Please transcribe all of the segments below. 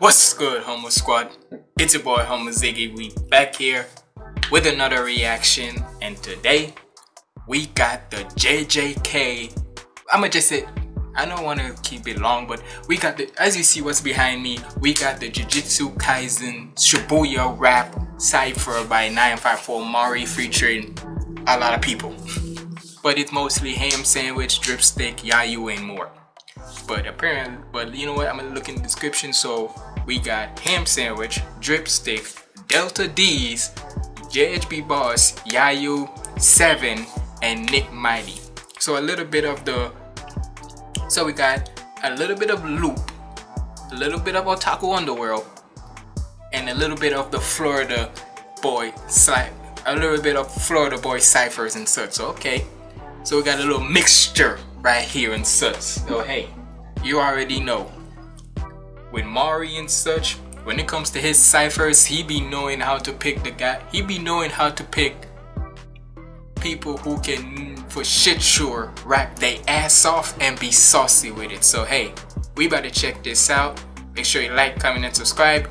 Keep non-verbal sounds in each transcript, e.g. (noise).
What's good, Humble Squad? It's your boy Humble Ziggy. We back here with another reaction, and today we got the JJK. I'ma just say, I don't want to keep it long, but we got the. As you see, what's behind me, we got the Jujutsu Kaisen Shibuya rap cipher by 954 Mari featuring a lot of people, but it's mostly ham sandwich, dripstick, Yayu, and more. But apparently, but you know what? I'm gonna look in the description. So we got ham sandwich, Dripstick, Delta Deez, JHB Boss, Yayu, Seven, and Nick Mighty. So a little bit of the. So we got a little bit of Loop, a little bit of Otaku Underworld, and a little bit of the Florida Boy Cypher, a little bit of Florida Boy ciphers and such. So okay, so we got a little mixture right here and such. So hey you already know. With Mari and such, when it comes to his ciphers, he be knowing how to pick the guy. He be knowing how to pick people who can, for shit sure, rap their ass off and be saucy with it. So hey, we about to check this out. Make sure you like, comment, and subscribe.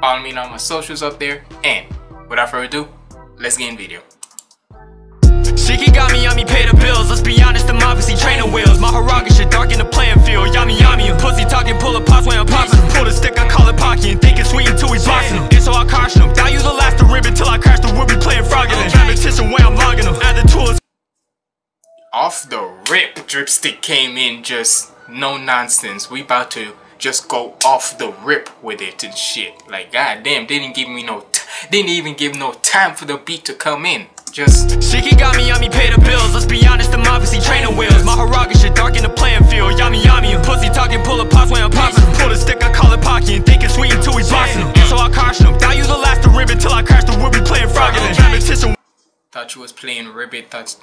Follow me on all my socials up there. And without further ado, let's get in video. Shiki got me me pay the bills. Let's be honest, I'm obviously training wheels. My Haraga shit dark in the playing field. Yummy yummy, pussy talking, pull a pops when I'm popping. Pull the stick, I call it pocky And think it's sweet until we boxing them And so I caution them Thou use the last to rib till I crash the wood, we playing fraudulent Competition way I'm logging them Add the tools. Off the rip, Dripstick came in just no nonsense. We about to just go off the rip with it and shit. Like goddamn, didn't give me no, didn't even give no time for the beat to come in. Just Shiki got me me pay the bills. Let's be honest, I'm obviously training wheels. My Haraga shit dark in the playing field. Yummy yummy, and pussy talking, pull a pops when I'm popping. Pull a stick, I call it pocky, and think it's sweet until we boxing them. So I caution them. Thought you the last to ribbon till I crash the wood. We playing fraudulent. Competition. Thought you was playing ribbit, thought,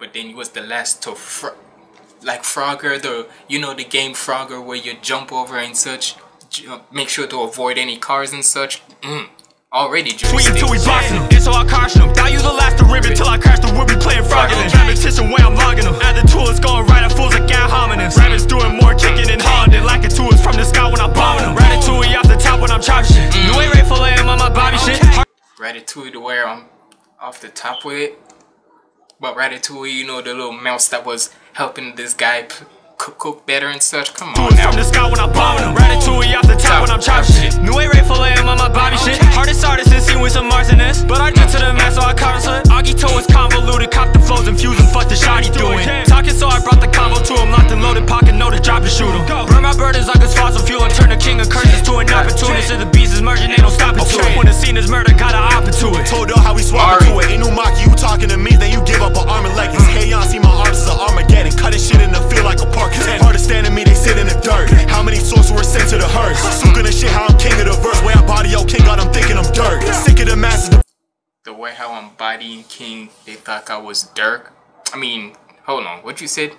but then you was the last to fr like Frogger, the you know the game Frogger where you jump over and such. Make sure to avoid any cars and such. Mm. Already Sweet until we boxing them. So I caution them. Thought you the last to ribbon till I crash the wood. We playing fraudulent. Competition way I'm logging them. Add the tools going right. I fools like gal hominids. Rabbits doing more kicking and haunted. Like a two is from the sky when I'm bombing them. Ratatouille off the top when I'm chopping shit. Mm. New way Rayful AM on my bobby shit. Ratatouille to where I'm off the top with it. But Ratatouille, you know, the little mouse that was helping this guy cook, cook better and such. Come on now. from the sky when I'm bombing them. Ratatouille off the top, when I'm chopping shit. New way Rayful AM on my bobby shit. Hardest artist and see with some arsonist. But I did to the mass, so I caught him slit. Agito is convoluted, cop the flows and fuse fuck the shot he doing. Talking so I brought the combo to him, locked and loaded, pocket, know to drop and shoot him. Burn my burdens like it's fossil fuel and turn the king of curses to an opportunist. If the beast is merging, ain't no stopping to it. When the scene is murder, got an op to it. Told her how we swap to it. Ain't no mock you talking to me, then you give up an arm and leg. Mm. Hey, y'all see my arms as an Armageddon. Cutting shit in the field like a park. Hard to stand in me, they sit in the dirt. How many souls were sent to the hearse? Sucking the shit, how I'm king of the verse. Way I body yo king, God, I'm thinking I'm dirt. Sick of the masses. The way how I'm bodying king, they thought I was Dirk. I mean, hold on, what you said?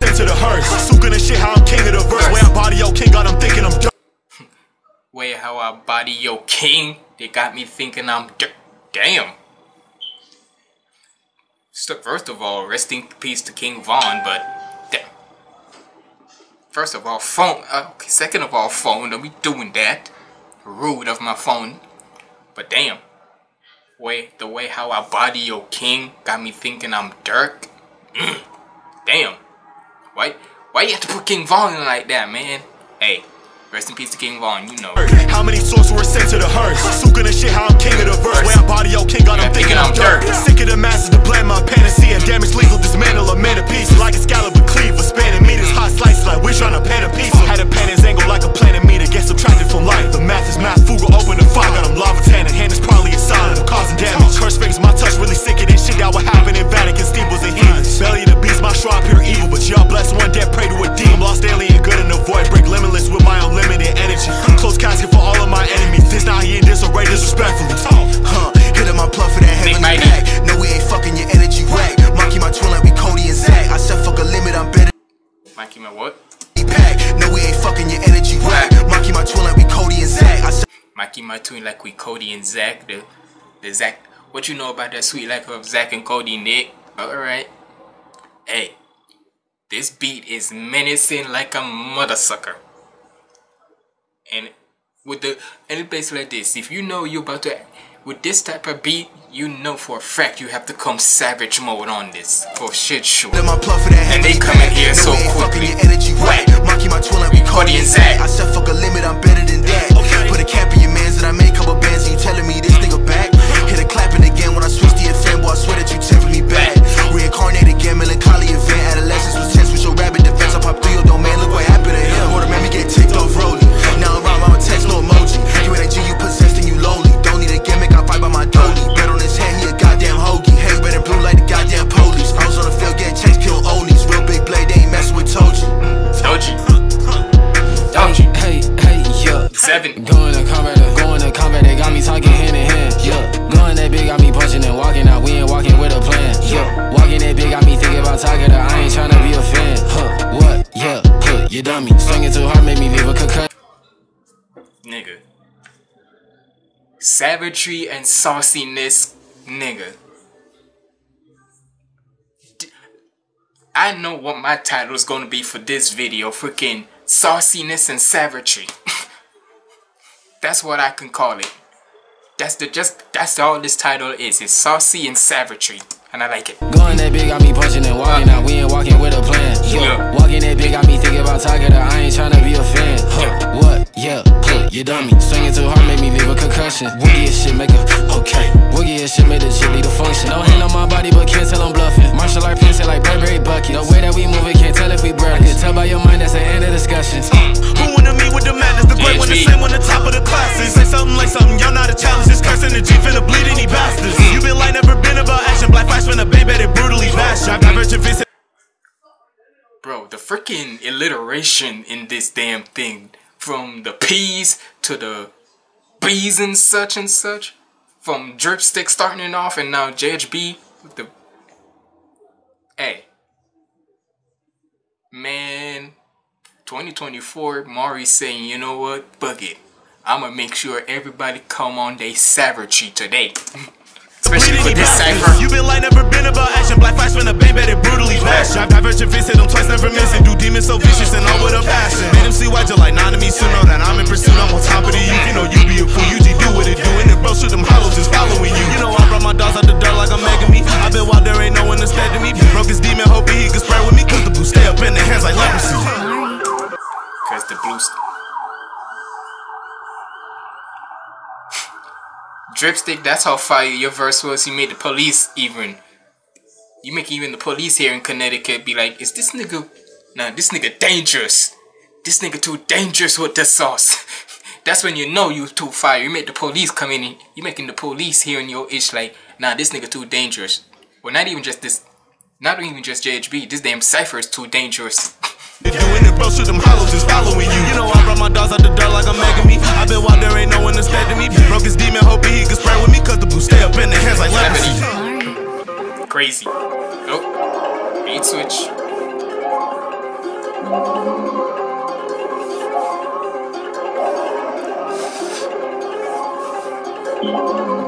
To the hearse. The shit, how I'm king of the verse. Way I body yo king, God, I'm thinking I'm dirt. (laughs) way how I body yo king, they got me thinking I'm dirt. Damn. So first of all, rest in peace to King Von, but damn. First of all, phone. Uh, okay, second of all, phone. Don't be doing that. Rude of my phone. But damn, way the way how I body your king got me thinking I'm Dirk. Mm. Damn. Why? Why you have to put King Von like that, man? Hey, Rest in peace to King Von, you know. How many souls were sent to the hearse? Sucking the shit, how I'm king of the verse. Way I body yo king, God, I'm thinking I'm dirt. Sick of the masses to blame my panacea. Damage lethal, dismantle a man of pieces. Like a scallop of cleave, spanning meters. Hot slices like we're trying to pan a piece. Had a pen his angle like a planet meter. Get subtracted from life. The math is math, fuga, open the fire. Got him lava tanning. Hand is probably a solid. I'm causing damage. Curse fingers, my touch really sicker than shit that would happen in Vatican steeples and heathens. Belly of the beast, my straw pure evil. But y'all bless one dead, pray to a demon. Lost alien, good in the void. Break limitless with my unlimited energy. Close casket for all of my enemies. This not here, disarray disrespectfully. Huh, hit him my plug for that heavenly pack. No, we ain't fucking your energy whack. Monkey my twin like we Cody and Zach. I said fuck a limit, I'm better. Monkey my what? Pack. No, we ain't fucking your energy whack. Monkey my twin like we Cody and Zach. I said Monkey my twin like we Cody and Zach. The, the Zach. What you know about that sweet life of Zach and Cody, Nick? Alright. Hey. This beat is menacing like a mother sucker and with the and it basically like this. If you know you're about to with this type of beat, you know for a fact you have to come savage mode on this for shit sure. And they come in here so quickly. Whack. Recording Zach. I said fuck a limit, I'm better than that. okay. Put a cap in your mans that I made couple bands and you telling me this nigga back. Hit a clapping again when I switch the FM, boy I swear that you tempting me back. Reincarnate again, melancholy Savagery and sauciness, nigga. D- I know what my title is gonna be for this video. Freaking sauciness and savagery. (laughs) that's what I can call it. That's the just that's all this title is. It's saucy and savagery, and I like it. Going that big, got me punching and walking out, we ain't walking with a plan, yeah. Yeah. Walking that big, got me thinking about talking to, I ain't trying to be a fan, huh, what, yeah, huh, you dummy. Swinging too hard, made me leave a concussion. Woogie and shit, make a, okay. Woogie and shit, made the shit lead a function. No hand on my body, but can't tell I'm bluffing. Martial art pins it like Burberry bucket. The way that we move it, can't tell if we broke. I can tell by your mind, that's the end of discussion. Uh, who wanna meet with the madness? The great one, the JHB. same one, the top of the classes. Say something like something, y'all not a challenge. This curse energy finna bleed any bastards. You been like never been about action. Black flash finna bang, bet it brutally bash. I've divergent Vincent. Bro, the freaking alliteration in this damn thing, from the P's to the B's and such and such, from Dripstick starting it off and now JHB with the. Hey. Man, 2024, Mari saying, you know what, fuck it. I'ma make sure everybody come on they savagery today. (laughs) Especially for this cipher. You been like never been about action. Black flash finna bang, bet it brutally bash. I've divergent Vincent, I'm twice never missing. Do demons so vicious and all with a passion. Made him see why you like none of me soon know that I'm in pursuit. I'm on top of the youth. You know you be a fool. You do what it doing. And bro, shoot them hollows just following you. You know I brought my dogs out the dirt like I'm Megumi. I been wild, there ain't no one instead of me. Broke his demon, hoping he could spread with me. Cause the blue stay up in the hands like leprosy. Cause the blue. St- Dripstick, that's how fire your verse was. You made the police even. You make even the police here in Connecticut be like, is this nigga. Nah, this nigga dangerous. This nigga too dangerous with the sauce. (laughs) that's when you know you too fire. You make the police come in. And you making the police here in your ish like, nah, this nigga too dangerous. Well, not even just this. Not even just JHB. This damn cipher is too dangerous. If you doing it, bro, shoot them hollows just following you. You know I brought my dogs out the dirt like I'm Mega Me. I been wild, there ain't no one instead of me. Broke his demon, hoping he could spread with me. Cause the blue stay up in the hands like leprosy. Crazy. Oh, beat switch. Swap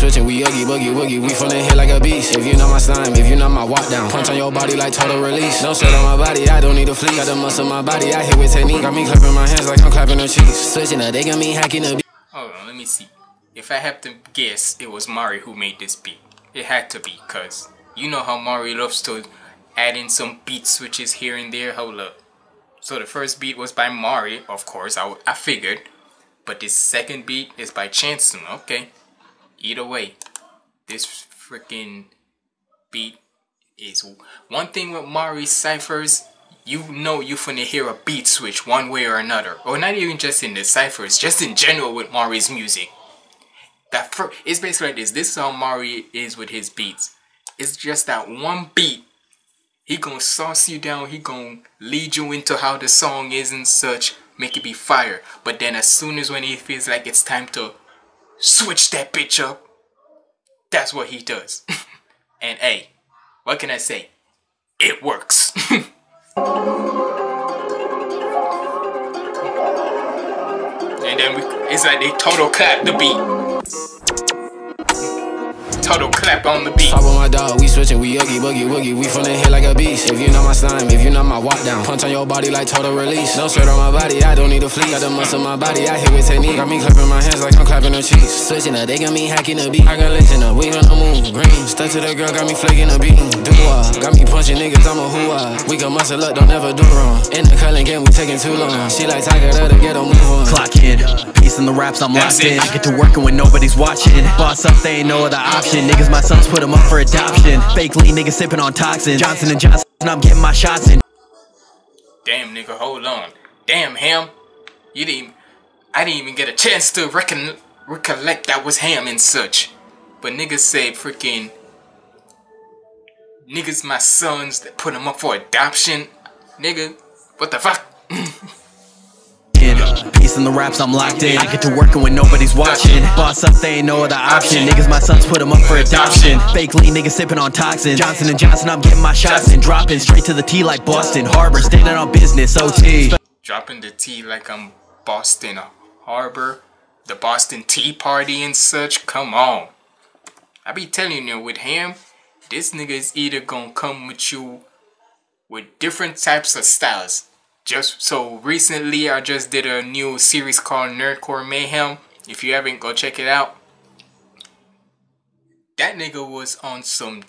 switching, we uggy, boogie, woogie. We from hit like a beast. If you know my slime, if you know my walk down, punch on your body like total release. No sweat on my body, I don't need a fleece. Got the muscle my body, I hit with technique. Got me clapping my hands like I'm clapping her cheeks. Switching up, they got me hacking the Hold on, let me see. If I have to guess, it was Mari who made this beat. It had to be, cause you know how Mari loves to add in some beat switches here and there. Hold up. So the first beat was by Mari, of course. I figured, but this second beat is by Chanson. Okay. Either way, this freaking beat is one thing with Mari ciphers. You know you finna hear a beat switch one way or another, or not even just in the ciphers, just in general with Mari's music. That fir- it's basically like this. This is how Mari is with his beats. It's just that one beat. He gonna sauce you down. He gonna lead you into how the song is and such. Make it be fire. But then as soon as when he feels like it's time to switch that bitch up, that's what he does. (laughs) and hey, what can I say? It works. (laughs) and then we, it's like they total clap the beat. Total clap on the beat. Top with my dog, we switching, we oogie boogie woogie. We from the head like a beast. If you know my slime, if you know my walk down, punch on your body like total release. No shirt on my body, I don't need a fleece. Got the muscle in my body, I hit with technique. Got me clapping my hands like I'm clapping her cheeks. Switching up, they got me hacking the beat. I got listen up, we on the move, green. Stuck to the girl, got me flaking the beat. Do I? Got me punching niggas, I'm a hoo We can muscle up, don't ever do wrong. In the culling game, we taking too long. She like Tiger, to get a move on. Clock in, piecing the raps, I'm locked in. I get to working when nobody's watching. Boss up, they ain't no other option. Niggas, my sons put them up for adoption. Fake lean niggas sipping on toxin. Johnson and Johnson, I'm getting my shots in. Damn, nigga, hold on. Damn, Ham. You didn't. I didn't even get a chance to recon, recollect that was Ham and such. But niggas say freaking. Niggas, my sons that put them up for adoption. Nigga, what the fuck? (laughs) Piecing the raps, I'm locked in. I get to working when nobody's watching. Boss up, they ain't no other option. Niggas, my sons put them up for adoption. Fake lean niggas sipping on toxin. Johnson and Johnson, I'm getting my shots and Dropping straight to the T like Boston Harbor. Standing on business, OT. Dropping the T like I'm Boston Harbor. The Boston Tea Party and such. Come on. I be telling you, with him, this nigga is either gonna come with you with different types of styles. Just so recently, I just did a new series called Nerdcore Mayhem. If you haven't, go check it out. That nigga was on some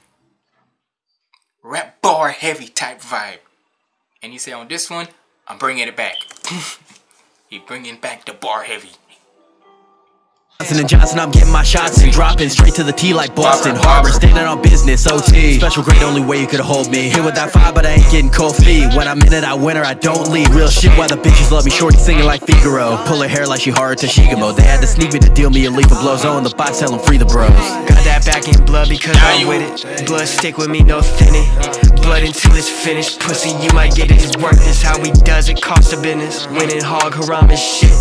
rap bar heavy type vibe. And you say on this one, I'm bringing it back. (laughs) he bringing back the bar heavy. Johnson and Johnson, I'm getting my shots and Dropping straight to the T like Boston Harbor. Standing on business, OT. Special grade, only way you could hold me. Hit with that fire, but I ain't getting cold feet. When I'm in it, I win or I don't leave. Real shit, why the bitches love me. Shorty singing like Figaro. Pull her hair like she Haruta Shigemo. They had to sneak me to deal me a leaf lethal blow zone. The box tell them free the bros. Got that back in blood because I'm with it. Blood stick with me, no thinning. Blood until it's finished. Pussy, you might get it. It's work. This how we does it. Cost a business. Winning hog haram is shit.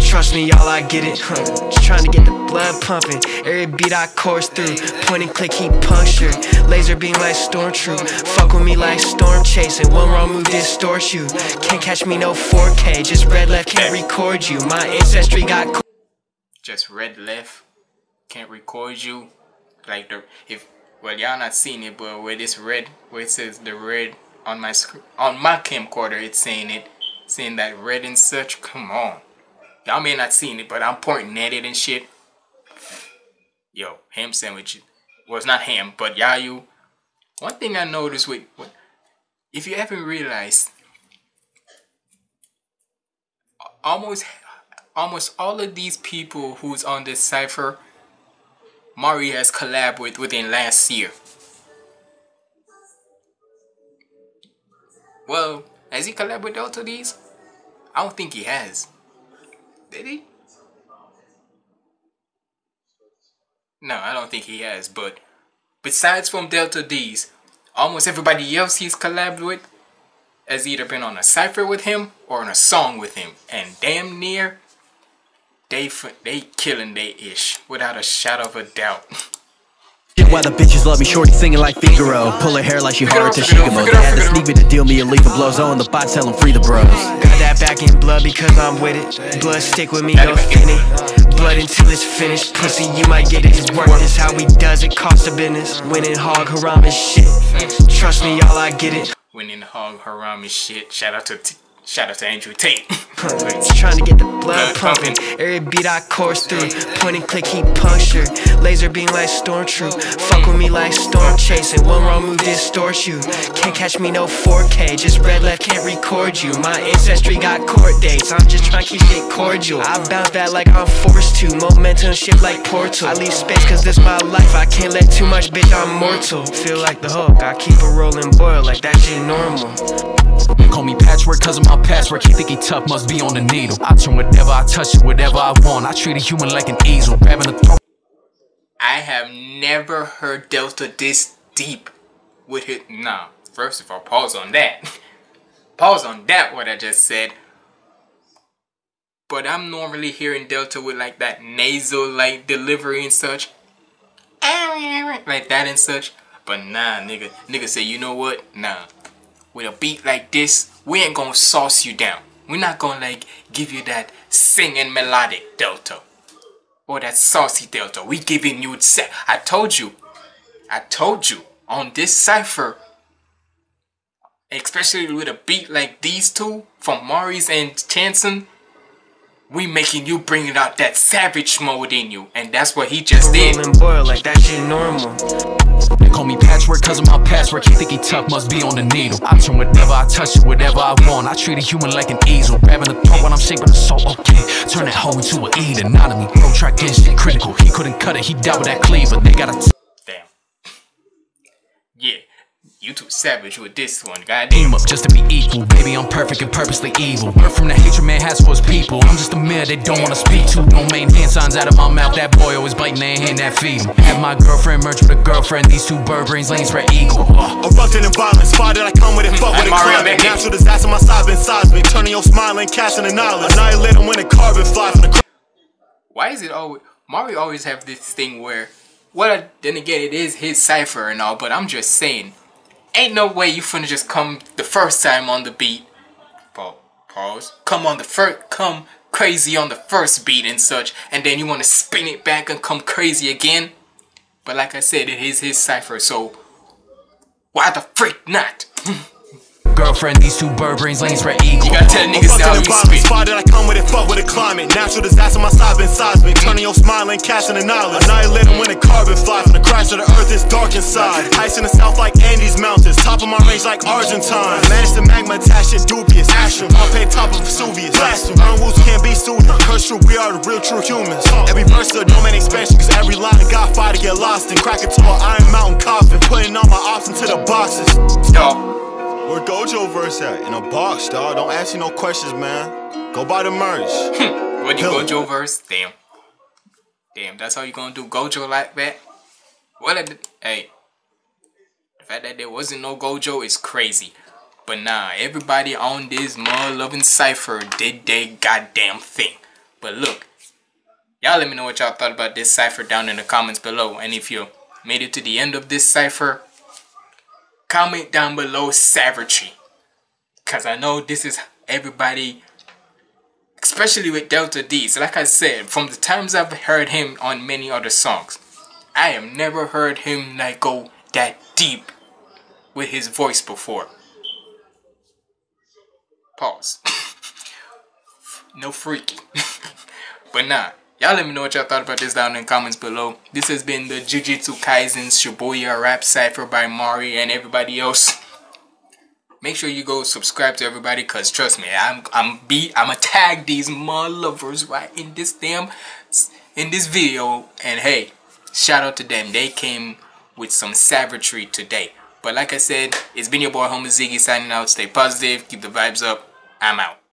Trust me, y'all, I get it. Just trying to get the blood pumping. Every beat I course through. Point and click, he puncture. Laser beam like storm true. Fuck with me like storm chasing. One wrong move distort you. Can't catch me no 4K. Just red left can't record you. My ancestry got. Just red left can't record you. Like the if well y'all not seeing it, but where this red where it says the red on my screen on my camcorder, it's saying it, saying that red and such. Come on. Y'all may not seen it, but I'm pointing at it and shit. Yo, ham sandwich. Well, it's not ham, but y'all you One thing I noticed with, if you haven't realized, almost, almost all of these people who's on this cipher, Mari has collabed with within last year. Well, has he collabed with Delta Deez? I don't think he has. Did he? No, I don't think he has, but besides from Delta Deez, almost everybody else he's collabed with has either been on a cipher with him or on a song with him. And damn near, they they killing they ish without a shadow of a doubt. Why the bitches love me, shorty singing like Figaro. Pull her hair like she Haruta Shigemo They had to sneak me to deal me a lethal blow zone. The bots tell them free the bros. Got that back in blood because I'm with it. Blood stick with me, no thinning. Blood until it's finished. Pussy, you might get it, it's worth This how we does it, cost of business. Winning hog haram is shit. Trust me, y'all, I get it. Winning hog haram is shit. Shout out to Shout out to Andrew Tate. Trying to get the blood pumping. Every beat I course through. Point and click, he puncture. Laser beam like storm true. Fuck with me like storm chasing. One wrong move distort you. Can't catch me no 4K. Just red left can't record you. My ancestry got court dates. I'm just trying to keep shit cordial. I bounce back like I'm forced to. Momentum shift like portal. I leave space cause this my life. I can't let too much, bitch. I'm mortal. Feel like the hook. I keep a rolling boil like that shit normal. Call me patchwork cause of my password. He think he tough, must be on the needle. I turn whatever I touch it, whatever I want. I treat a human like an easel, grabbing a throat. I have never heard Delta this deep with it. Nah, first of all, pause on that. (laughs) pause on that, what I just said. But I'm normally hearing Delta with like that nasal like delivery and such. (laughs) Like that and such. But nah, nigga. Nigga say, you know what? Nah with a beat like this, we ain't gonna sauce you down. We're not gonna like give you that singing melodic delta. or that saucy Delta. We giving you set. I told you. I told you on this cipher. Especially with a beat like these two from Mari's and Chanson, we making you bringing out that savage mode in you, and that's what he just did. Boil like that shit normal. Call me patchwork cause of my password. Can't think he tough, must be on the needle. I turn whatever I touch it, whatever I want. I treat a human like an easel. Grabbing the throat when I'm shaping the soul, okay. Turn that hoe into an eat anatomy. Pro track and shit critical. He couldn't cut it, he died with that cleaver. They got a Damn. (laughs) Yeah. You too savage with this one, goddamn. team up just to be equal. Baby, I'm perfect and purposely evil. Word from the hatred man has for his people. I'm just a mirror they don't wanna speak to. Don't main hand signs out of my mouth. That boy always biting their hand that feed him. Have my girlfriend merge with a girlfriend. These two bird brains lanes for eagle. Uh. Erupting in violence, spotted I come with it, fuck with it, Mario, climate. Natural disaster, my side been seismic. Turning your smile and casting the knowledge. Annihilate them when the carbon fly from the Why is it always Mario always have this thing where well then again it is his cipher and all, but I'm just saying ain't no way you finna just come the first time on the beat. Pa- Pause. Come on the first come crazy on the first beat and such, and then you wanna spin it back and come crazy again. But like I said, it is his cipher, so why the freak not? (laughs) Girlfriend, these two bird brains lanes for eagle. You gotta tell niggas how Erupting in you violence, spit. spotted I come with it, fuck with the climate. Natural disaster, my side been seismic. Turning your smile and casting the knowledge. Annihilate them when the carbon fly from the crash of the earth is dark inside. Ice in the south like Andes Mountains. Top of my range like Argentine. Managed to magma attach shit dubious. Astral, Pompeii, top of Vesuvius. Blast them. Earn wounds can't be suited. Curse true, we are the real true humans. Every verse a domain expansion, cause every line got fire to get lost in. Crack it to an iron mountain coffin. Putting all my ops into the boxes. Yo, Where Gojo verse at? In a box, dawg. Don't ask me no questions, man. Go buy the merch. (laughs) what you Gojo verse? Damn. Damn, that's how you gonna do Gojo like that? What a hey. The fact that there wasn't no Gojo is crazy. But nah, everybody on this mud loving cipher did their goddamn thing. But look, y'all let me know what y'all thought about this cipher down in the comments below. And if you made it to the end of this cipher, comment down below savagery. Cause I know this is everybody especially with Delta D. So like I said, from the times I've heard him on many other songs, I have never heard him like go that deep with his voice before. Pause. (laughs) no freaky. (laughs) but nah, y'all let me know what y'all thought about this down in the comments below. This has been the Jujutsu Kaisen Shibuya rap cipher by Mari and everybody else. Make sure you go subscribe to everybody because trust me i'm i'm be i'm gonna tag these mud lovers right in this damn in this video. And hey shout out to them. They came with some savagery today. But like i said it's been your boy Humble Ziggy signing out. Stay positive. Keep the vibes up. I'm out